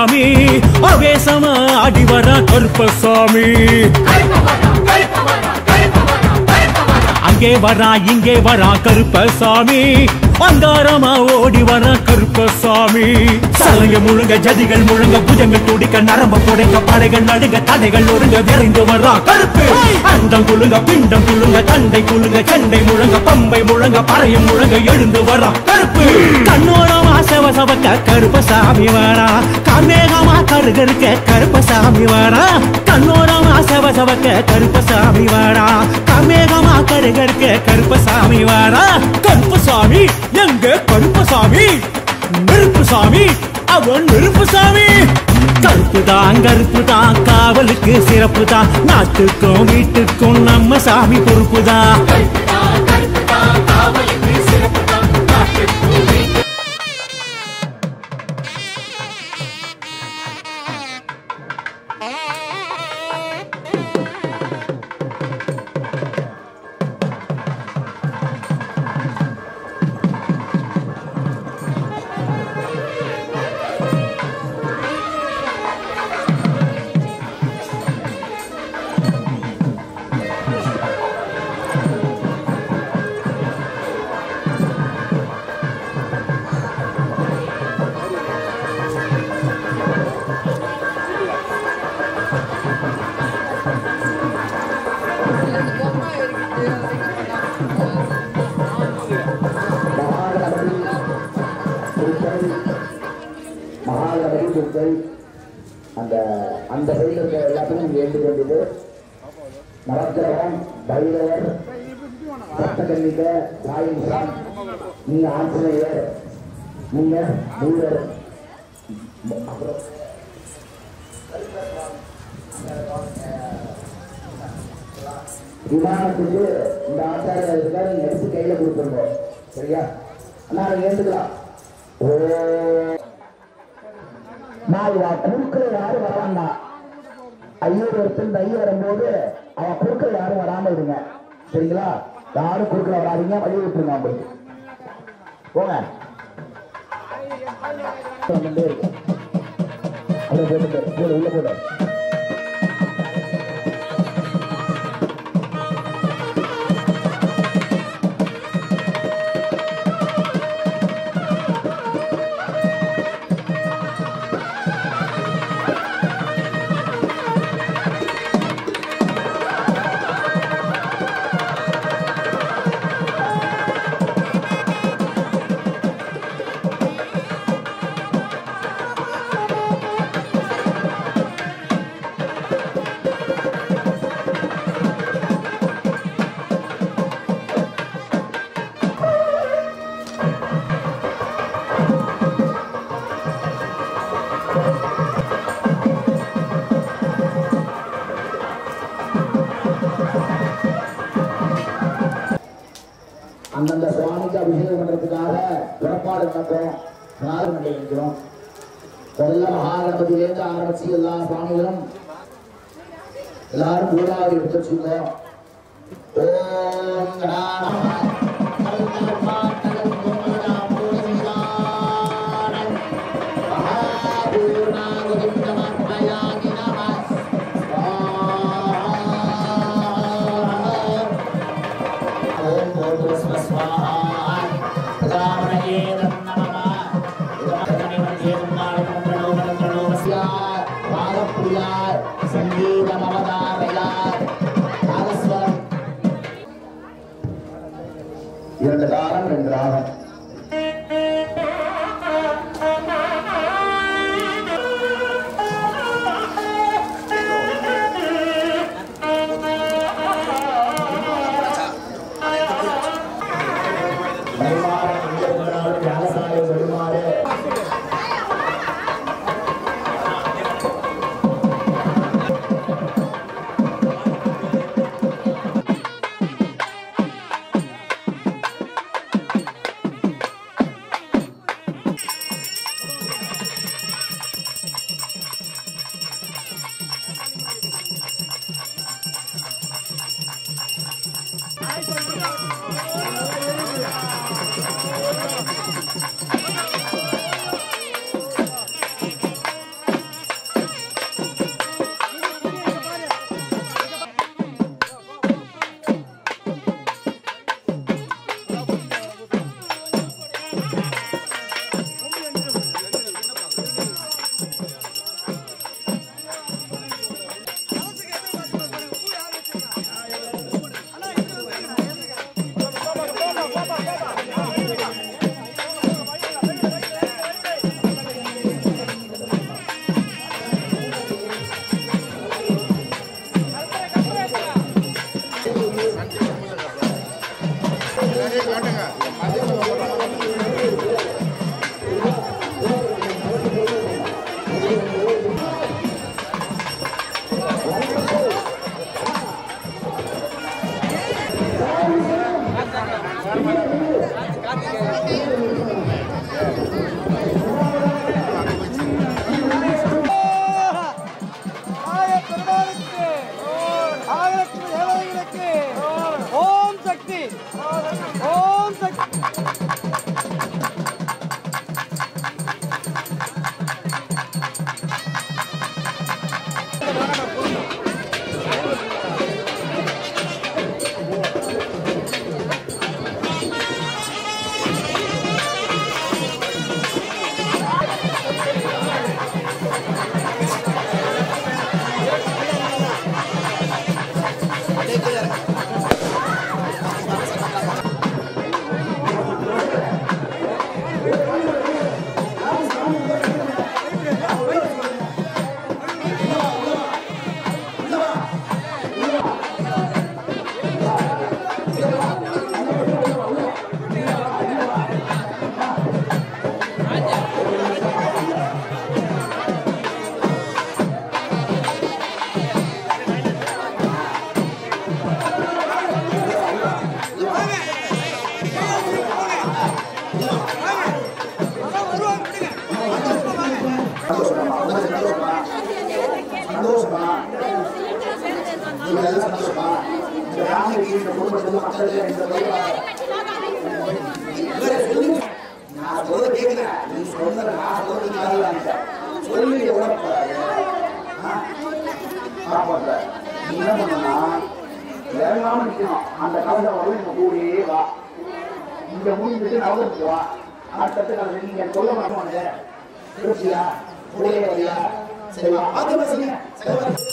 சாமி. வரா இதோ வரா கருப்பசாமி. அவேசமா ஆடி வரா கருப்பசாமி அங்கே வரா இங்கே வரா கருப்பசாமி. அங்காரமா ஓடி வரா கருப்பசாமி. சலங்க முழுங்க ஜதிகள் முழுங்க புஜங்கள் துடிக்க நரம்ப புடைக்க படைகள் நடுங்க தடைகள் ஒருங்க விரைந்து வரா கருப்பு. அந்தம் குழுங்க பிண்டம் குழுங்க தண்டை குழுங்க சண்டை முழங்க பம்பை முழங்க பறையும் முழங்க எழுந்து வரா கருப்பு கண்ணோரமா ஆசவசவக்க கருப்பசாமி வரா கண்ணேகமா கருகருக்க கருப்பசாமி வரா கண்ணோரமா ஆசவசவக்க கருப்பசாமி வரா காமேகமா கருகருக்க கருப்பசாமி வரா கருப்பசாமி எங்க கருப்பசாமி? நெருப்பு சாமி அவன் நெருப்பு சாமி கருப்பு தான் கருப்பு தான் காவலுக்கு சிறப்பு தான் நாட்டுக்கும் வீட்டுக்கும் நம்ம சாமி பொறுப்பு தான் விமானத்துக்கு இந்த ஆச்சாரியா இருக்கா நீங்க எடுத்து கையில கொடுத்துருங்க. சரியா? அண்ணா ஏந்துக்கலாம் நான் இவ குறுக்கள் யாரும் வராண்டா ஐயர் ஒருத்தன் இந்த வரும்போது அவன் குறுக்கள் யாரும் வராம இருங்க. சரிங்களா? யாரும் குறுக்கள் வராதிங்க வழி விட்டுருங்க அவங்களுக்கு. போங்க. Ahora voy a meter. Bueno. அந்தந்த சுவாமிக்கு அபிஷேகம் பண்றதுக்காக புறப்பாடு நடக்கும் நாலு மணி நிற்கிறோம் மகாகணபதியிலேருந்து ஆரம்பிச்சு எல்லா சுவாமிகளும் எல்லாரும் மூலாவது எடுத்து வச்சுக்கோ ஓம் குடும்பத்துக்கு மக்களுக்கு ரெண்டு பையன் நான் சொல்ல கேட்கிறேன் நீ சொன்னதை நான் சொல்றது சொல்லி உடம்படாது சாப்பாடுற நீ என்ன பண்ணா இறங்காம அந்த கலந்த வரல நம்ம கூடயே வா இங்க முடிஞ்சுட்டு நவருக்கு வா அடுத்தடுத்து கலந்து நீங்க சொல்ல மாட்டோம் திருப்தியா கூடயே வரியா சரி வா அது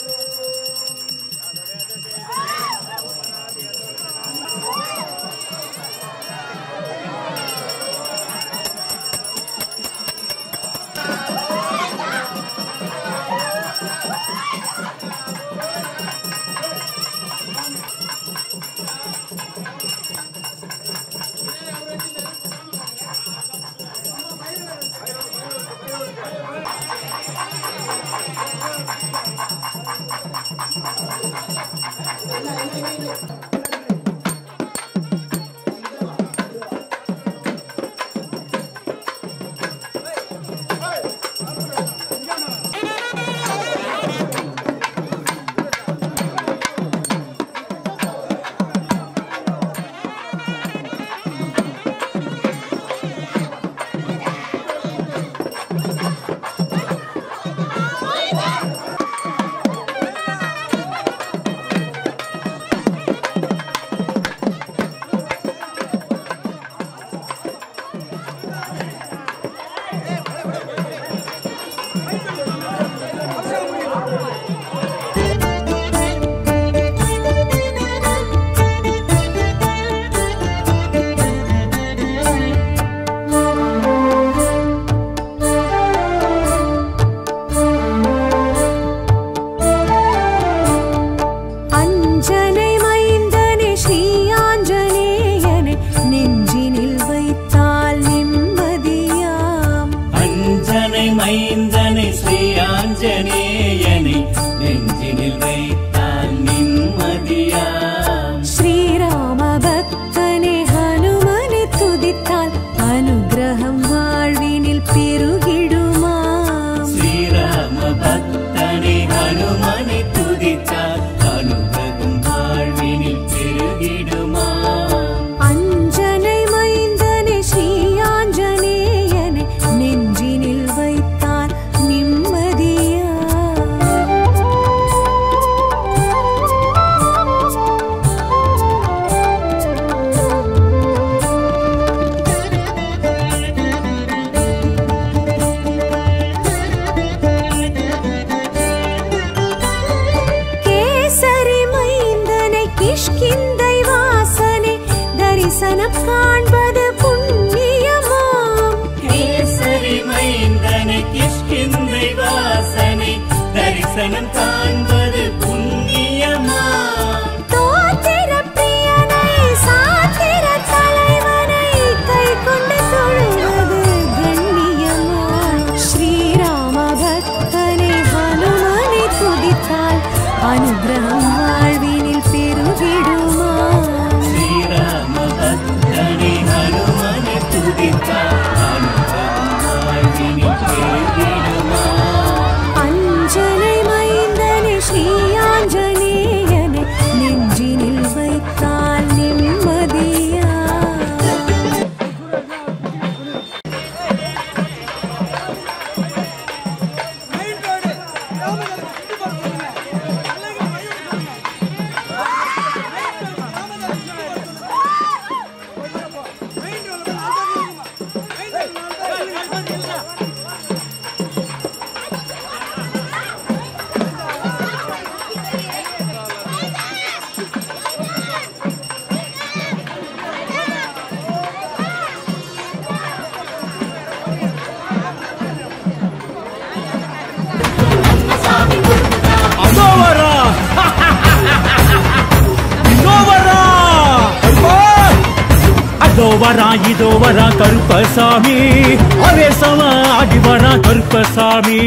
see வரா கருப்பசாமி அவேசம ஆடி வரா கருப்பசாமி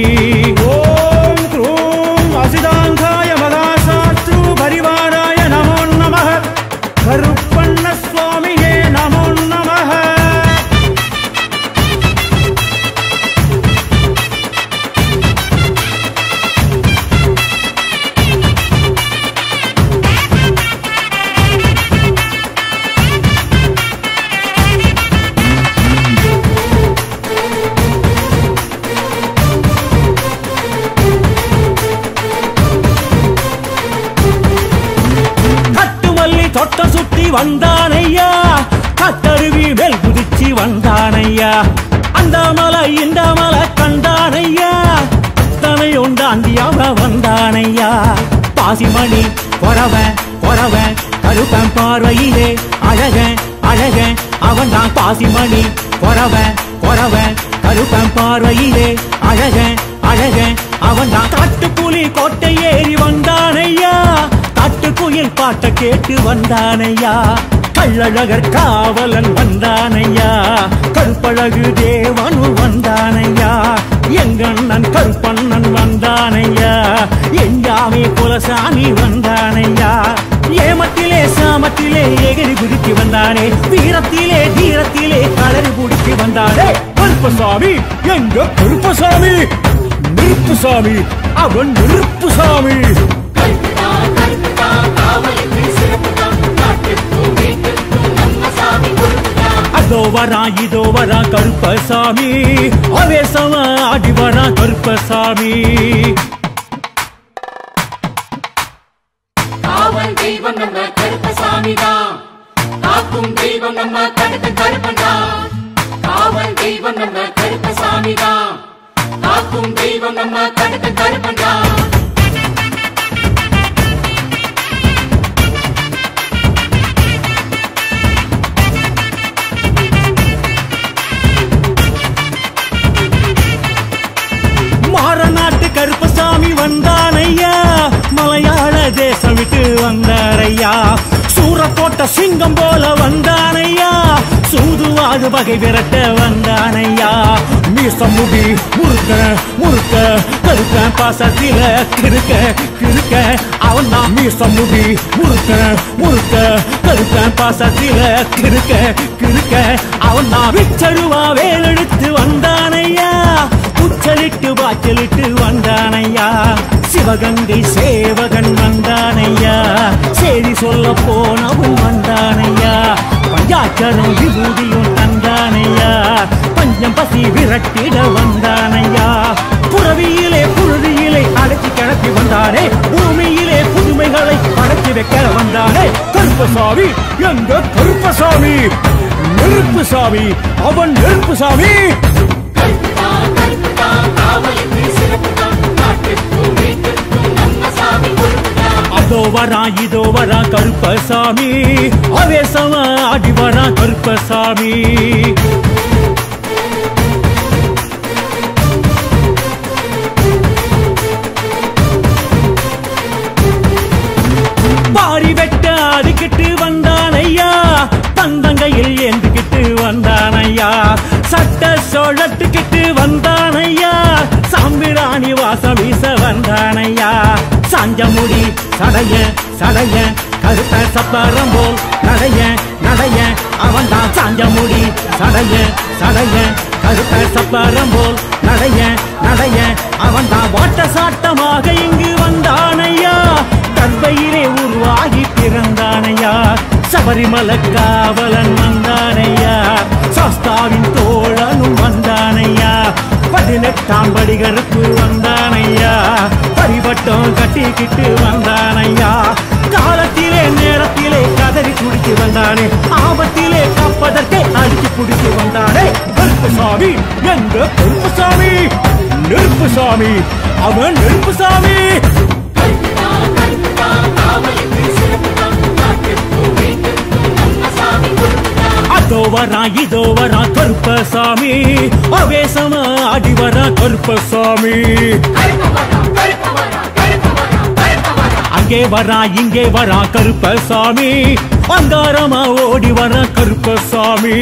வந்தானையா? கட்டருவி மேல் குதிச்சு வந்தானையா? அந்த மலை இந்த மலை கண்டானையா? தனையும் தாண்டியாக வந்தானையா? பாசிமணி கொறவ கொறவ கருப்பன் பார்வையிலே அழக அழக அவன் தான் பாசிமணி கொறவ கொறவ கருப்பன் பார்வையிலே கேட்டு வந்தானையா? கள்ளழகர் காவலன் வந்தானையா? கருப்பழகு தேவனு வந்தானையா? எங்கண்ணன் கருப்பண்ணன் வந்தானையா? எஞ்சாமி குலசாமி வந்தானையா? ஏமத்திலே சாமத்திலே எகிரி குதிக்கு வந்தானே? வீரத்திலே தீரத்திலே கலரி குடிக்கு வந்தானே? கருப்பசாமி! எங்க கருப்பசாமி? நெருப்புசாமி அவன் நெருப்புசாமி அதோ வரா இதோ வரா கருப்பசாமி. அவேசமா அடி வரா கருப்பசாமி. மீசம் முடி முறுக்க முறுக்க கருக்க பாசத்தில கிருக்க கிருக்க அவன் தான் மீசம் முடி முறுக்க முறுக்க கருக்க பாசத்தில கிருக்க கிருக்க அவன் தான் விச்சருவா வேலெடுத்து வந்தானையா. உச்சலிட்டு வாச்சலிட்டு வந்தானையா. சிவகங்கை சேவகன் வந்தானையா. செய்தி சொல்ல போனவும் வந்தானையா. பஞ்சாச்சரம் விபூதியும் தந்தான் விரட்டிட வந்தானையா? புறவியிலே புழுதியிலே அடைச்சி கிளப்பி வந்தானே? பூமியிலே புதுமைகளை அடைச்சி வைக்க வந்தானே? கருப்பசாமி எங்க கருப்பசாமி? நெருப்புசாமி அவன் நெருப்புசாமி சாமி. அதோ வரா இதோ வரா கருப்பசாமி. அவேசமா அடி வரா கருப்பசாமி. சடைய சடைய கருத்த சப்பரம் போல் நடைய நடைய அவன் தான் சாஞ்சமுடி. சடைய சடைய கருத்த சப்பரம் போல் நடைய நடைய அவன் தான் வாட்ட சாட்டமாக இங்கு வந்தானையா. கர்ப்பையிலே உருவாகி பிறந்தானையா. சபரிமல காவலன் வந்தானையா. பதினெட்டாம் படிகளுக்கு வந்தானையா? பரிபட்டம் கட்டிக்கிட்டு வந்தானையா? காலத்திலே நேரத்திலே கதறி குடிச்சு வந்தானே. ஆபத்திலே காப்பதற்கே அடிச்சு குடிச்சு வந்தானே. கருப்புசாமி எங்க கருப்புசாமி நெருப்புசாமி அவன் நெருப்பு சாமி. Thank you. அதோ வரா இதோ வரா கருப்பசாமி. அவேசமா ஆடி வரா கருப்பசாமி. கருப்பவரா அங்கே வரா இங்கே வரா கருப்பசாமி. அங்காரமா ஓடி வர கருப்பசாமி.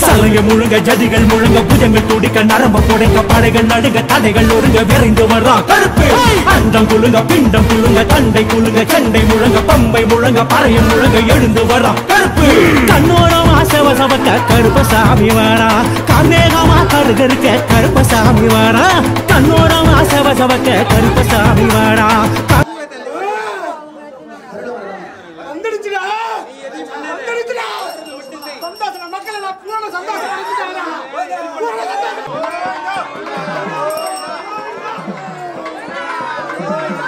சலங்க முழுங்க ஜதிகள் முழுங்க புஜங்கள் துடிக்க நரம்ப புடைக்க படைகள் நடுங்க தடைகள் ஒருங்க விரைந்து வரா கருப்பு. அண்டம் குழுங்க பிண்டம் குழுங்க தண்டை குழுங்க சண்டை முழங்க பம்பை முழங்க பறையம் முழங்க எழுந்து வரா கருப்பு. கண்ணோரமா செவசவக்க கருப்பசாமி வாரா. கண்ணேகமா கருகருக்க கருப்பசாமி வாரா. கண்ணோரமா செவசவக்க கருப்பசாமி வாரா. 감사합니다.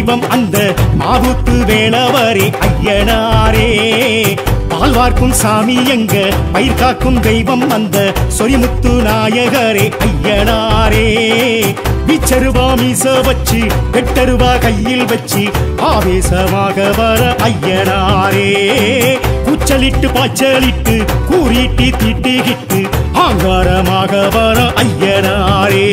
தெய்வம் அந்த மாவுத்து வேளவரே ஐயனாரே. பால்வார்க்கும் சாமி எங்க பயிர் காக்கும் தெய்வம் அந்த சொரிமுத்து நாயகரே ஐயனாரே. விச்சருவா மீச வச்சு வெட்டருவா கையில் வச்சு ஆவேசமாக வர ஐயனாரே. கூச்சலிட்டு பாய்ச்சலிட்டு கூறிட்டு திட்டுகிட்டு ஆங்காரமாக வர ஐயனாரே.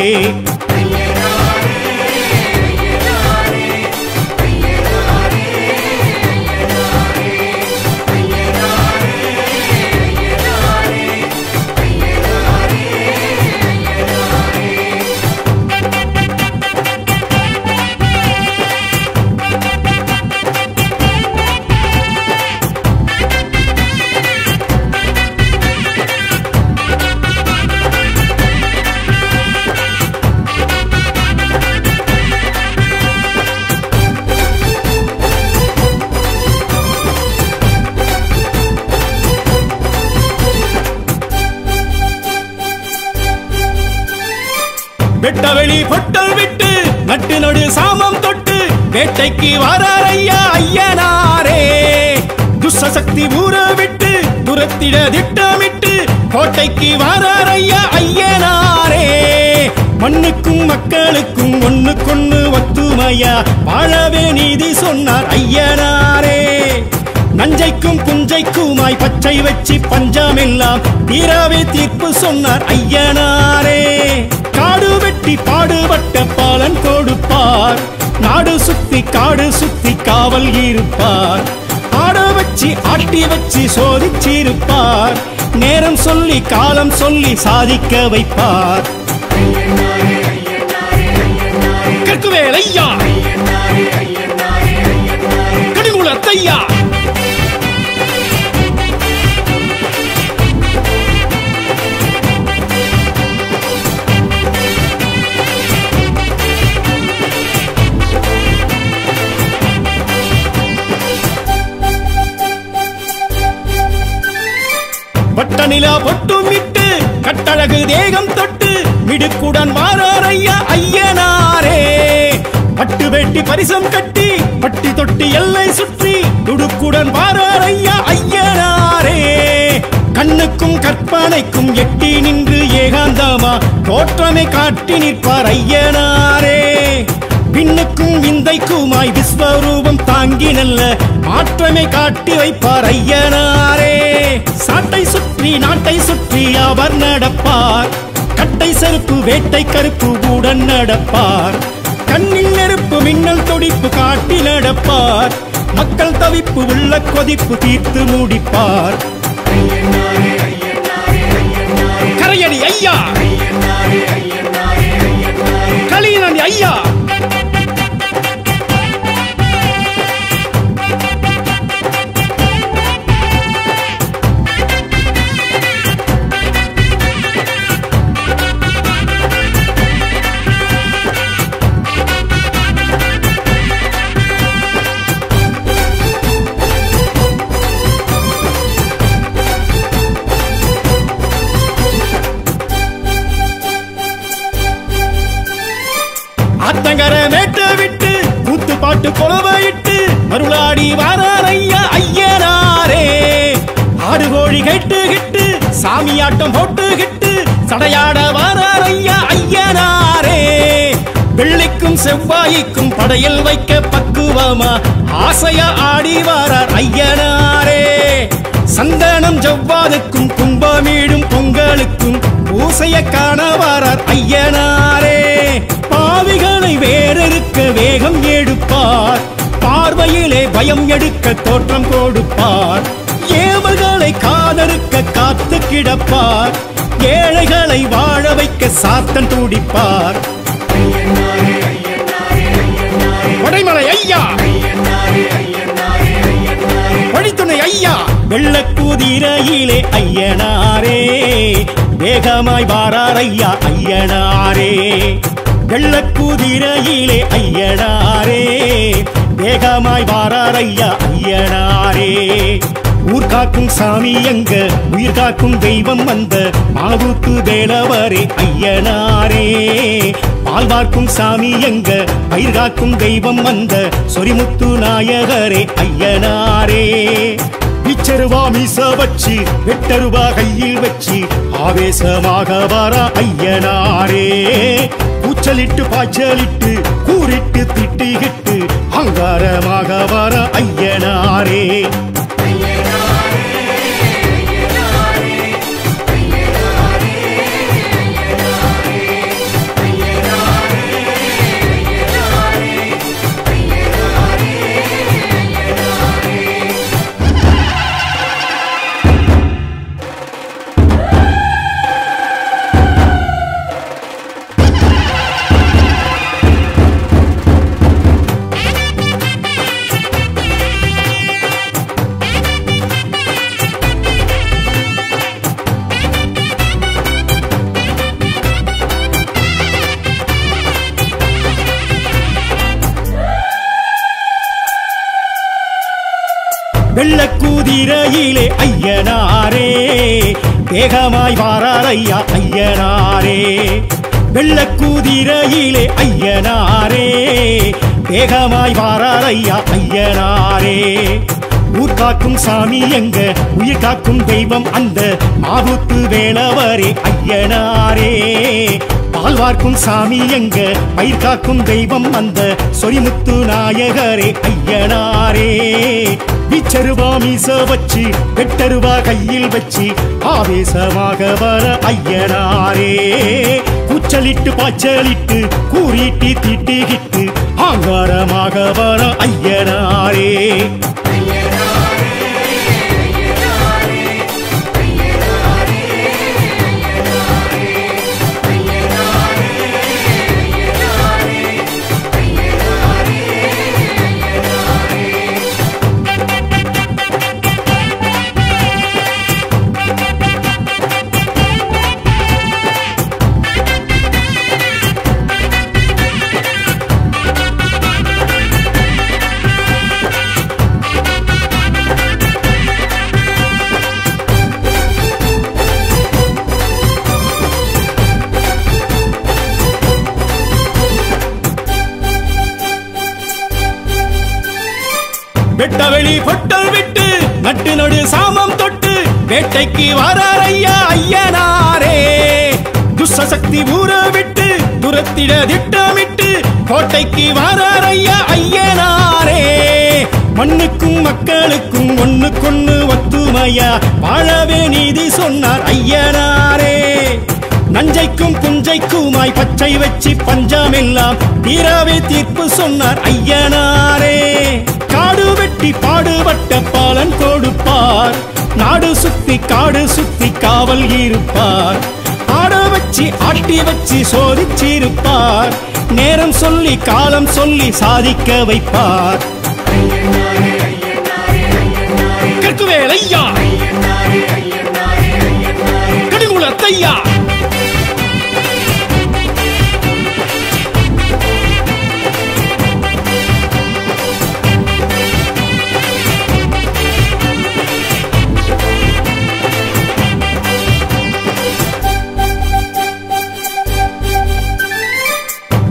வெட்டவெளி பொட்டல் விட்டு நட்டு நடு சாமம் தொட்டு வேட்டைக்கு வரார் ஐயா ஐயனாரே. துஷ்சக்தி ஊற விட்டு துரத்திட திட்டமிட்டு கோட்டைக்கு வரார் ஐயா ஐயனாரே. மண்ணுக்கும் மக்களுக்கும் ஒண்ணுக்கொண்ணு ஒத்துமையா வாழவே நீதி சொன்னார் ஐயனாரே. நஞ்சைக்கும் புஞ்சைக்குமாய் பச்சை வச்சு பஞ்சமெல்லாம் தீராவே தீர்ப்பு சொன்னார் ஐயனாரே. காடுவே கட்டி பாடுபட்ட பாலன் கொடுப்பார் நாடு சுத்தி காடு சுத்தி காவல் இருப்பார். ஆட வச்சு ஆட்டி வச்சு சோதிச்சிருப்பார். நேரம் சொல்லி காலம் சொல்லி சாதிக்க வைப்பார். கற்குவேல் ஐயா. கடுகுல கடிகுளத்தையா கட்ட நிலா பொட்டும் இட்டு கட்டழகு தேகம் தொட்டு மிடுக்குடன் வாரார் ஐயா ஐயனாரே. பட்டு வெட்டி பரிசம் கட்டி பட்டி தொட்டி எல்லை சுற்றி துடுக்குடன் வாரார் ஐயா ஐயனாரே. கண்ணுக்கும் கற்பனைக்கும் எட்டி நின்று ஏகாந்தமா தோற்றமை காட்டி நிற்பார் ஐயனாரே. பின்னுக்கும் விந்தைக்குமாய் விஸ்வரூபம் தாங்கி நல்ல மாற்றமை காட்டி வைப்பார் ஐயனாரே. சாட்டை சுற்றி நாட்டை சுற்றி அவர் நடப்பார். கட்டை செருப்பு வேட்டை கருப்பு உடன் நடப்பார். கண்ணில் நெருப்பு மின்னல் துடிப்பு காட்டி நடப்பார். மக்கள் தவிப்பு உள்ள கொதிப்பு தீர்த்து முடிப்பார். கரையடி ஐயா. கிட்டு சாமியாட்டம் போட்டு கிட்டு சடையாட வாரார் ஐயா ஐயனாரே. வெள்ளிக்கும் செவ்வாய்க்கும் படையில் வைக்க பக்குவமா? ஆசைய ஆடி வாரார் ஐயனாரே. சந்தனம் ஜவ்வாதுக்கும் கும்பமீடும் பொங்கலுக்கும் பூசைய காண வாரார் ஐயனாரே. பாவிகளை வேறறுக்க வேகம் எடுப்பார். பார்வையிலே பயம் எடுக்க தோற்றம் கொடுப்பார். ஏவல்களை காதறுக்க காத்து கிடப்பார். ஏழைகளை வாழ வைக்க சாத்தன் துடிப்பார். கொடைமலை ஐயா. வழித்துணை ஐயா. வெள்ளக்கூதிரையிலே ஐயனாரே. வேகமாய் வாரார் ஐயா ஐயனாரே. வெள்ளக்கூதிரையிலே ஐயனாரே. வேகமாய் வாரார் ஐயா ஐயனாரே. ஊர் காக்கும் சாமி எங்க? உயிர் காக்கும் தெய்வம் வந்த மாவுத்து வேளவரே ஐயனாரே. பால்வார்க்கும் சாமி எங்க? பயிர் காக்கும் தெய்வம் வந்த சொரிமுத்து நாயகரே ஐயனாரே. இச்சருவா மீச வச்சு வெட்டருவா கையில் வச்சு ஆவேசமாக வர ஐயனாரே. கூச்சலிட்டு பாய்ச்சலிட்டு கூறிட்டு திட்டிகிட்டு அங்காரமாக வர ஐயனாரே. வேகமாய் வாராரையா ஐயனாரே. வெள்ள வெள்ளக்கூதிரையிலே ஐயனாரே. வேகமாய் வாராரையா ஐயனாரே. ஊர் காக்கும் சாமி எங்க உயிர் காக்கும் தெய்வம் அந்த மாவுத்து வேளவரே ஐயனாரே. பால் வார்க்கும் சாமி எங்க? பயிர் காக்கும் தெய்வம் அந்த சொரிமுத்து நாயகரே ஐயனாரே. விச்சருவா மீச வச்சு வெட்டருவா கையில் வச்சு ஆவேசமாக வர ஐயனாரே. கூச்சலிட்டு பாய்ச்சலிட்டு கூறிட்டு திட்டிகிட்டு ஆங்காரமாக வர ஐயனாரே. வேட்டைக்கு வரார் ஐயா ஐயனாரே. துஷ்டசக்தி ஊற விட்டு துரத்திட திட்டமிட்டு கோட்டைக்கு வரார் ஐயா ஐயனாரே. மண்ணுக்கும் மக்களுக்கும் ஒண்ணுக்கொண்ணு ஒத்துமையா? வாழவே நீதி சொன்னார் ஐயனாரே. நஞ்சைக்கும் புஞ்சைக்குமாய் பச்சை வச்சு பஞ்சமெல்லாம் தீராவே தீர்ப்பு சொன்னார் ஐயனாரே. காடு வெட்டி பாடுபட்ட பாலன் கொடுப்பார். நாடு சுத்தி காடு சுத்தி காவல் இருப்பார். ஆட வச்சு ஆட்டி வச்சு சோதிச்சிருப்பார். நேரம் சொல்லி காலம் சொல்லி சாதிக்க வைப்பார். கற்குவேல் ஐயா. கடுகுலத்தையா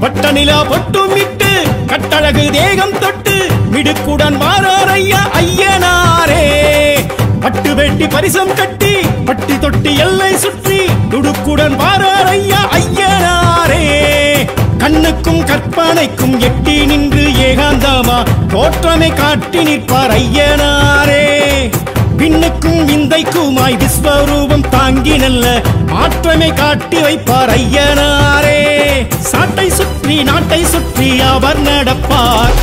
வட்ட நிலா பொட்டும் இட்டு கட்டழகு தேகம் தொட்டு மிடுக்குடன் மாறார் ஐயா ஐயனாரே. பட்டு வேட்டி பரிசம் கட்டி பட்டி தொட்டி எல்லை சுற்றி துடுக்குடன் வாரார் ஐயா ஐயனாரே. கண்ணுக்கும் கற்பனைக்கும் எட்டி நின்று ஏகாந்தமா தோற்றமை காட்டி நிற்பார் ஐயனாரே. பின்னுக்கும் விந்தைக்குமாய் விஸ்வரூபம் தாங்கி நல்ல மாற்றமை காட்டி வைப்பார் ஐயனாரே. சாட்டை சுற்றி நாட்டை சுற்றி அவர் நடப்பார்.